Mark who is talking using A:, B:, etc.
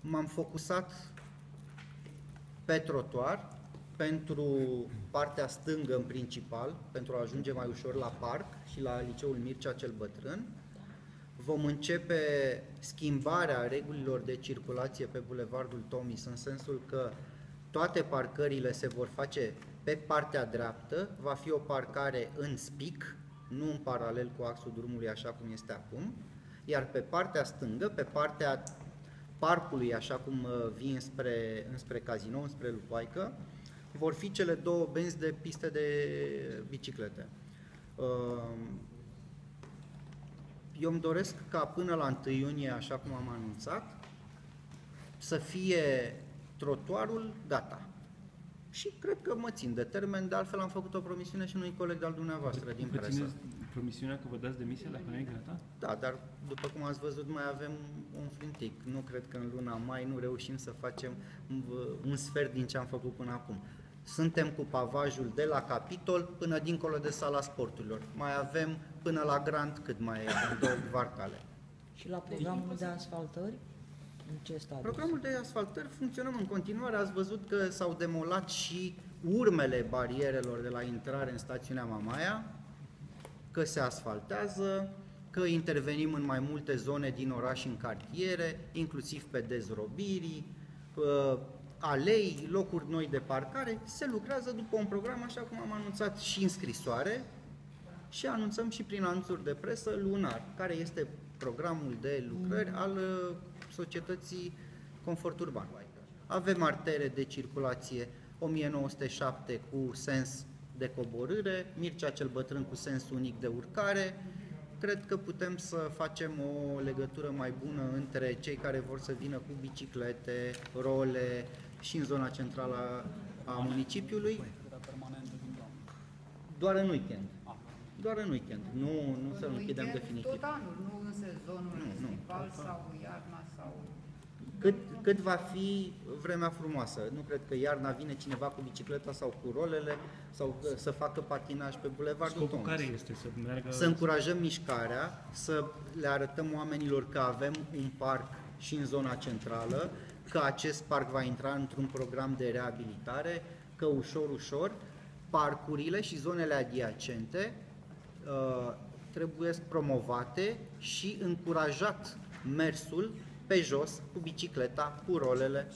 A: M-am focusat pe trotuar, pentru partea stângă în principal, pentru a ajunge mai ușor la parc și la liceul Mircea cel Bătrân. Vom începe schimbarea regulilor de circulație pe Bulevardul Tomis în sensul că toate parcările se vor face pe partea dreaptă, va fi o parcare în spic, nu în paralel cu axul drumului așa cum este acum, iar pe partea stângă, pe partea parcului, așa cum uh, vin înspre, înspre casino, înspre Lupaică, vor fi cele două benzi de piste de biciclete. Uh, eu îmi doresc ca până la 1 iunie, așa cum am anunțat, să fie trotuarul gata. Și cred că mă țin de termen, de altfel am făcut o promisiune și unui coleg al dumneavoastră din presă.
B: promisiunea că vă dați demisia dacă nu e gata?
A: Da, dar după cum ați văzut mai avem un flintic. Nu cred că în luna mai nu reușim să facem un sfert din ce am făcut până acum. Suntem cu pavajul de la capitol până dincolo de sala sporturilor. Mai avem până la Grand cât mai e, două kvartale.
C: Și la programul de asfaltări? În ce stadiu?
A: Programul de asfaltări funcționăm în continuare. Ați văzut că s-au demolat și urmele barierelor de la intrare în stațiunea Mamaia, că se asfaltează, că intervenim în mai multe zone din oraș în cartiere, inclusiv pe dezrobirii, alei, locuri noi de parcare, se lucrează după un program, așa cum am anunțat și în scrisoare și anunțăm și prin anunțuri de presă lunar, care este programul de lucrări al uh, societății Confort Urban. Avem artere de circulație 1907 cu sens de coborâre, Mircea cel Bătrân cu sens unic de urcare, cred că putem să facem o legătură mai bună între cei care vor să vină cu biciclete, role și în zona centrală a municipiului. Doar în weekend. Doar în weekend. Nu, nu să închidem definitiv.
D: Tot anul, nu în sezonul nu, estival nu. sau iarna sau
A: cât, cât va fi vremea frumoasă. Nu cred că iarna vine cineva cu bicicleta sau cu rolele sau să facă patinaj pe bulevardul
B: Scopul care este? Să meargă...
A: Să încurajăm mișcarea, să le arătăm oamenilor că avem un parc și în zona centrală, că acest parc va intra într-un program de reabilitare, că ușor, ușor, parcurile și zonele adiacente uh, trebuie promovate și încurajat mersul pe jos, cu bicicleta, cu rolele,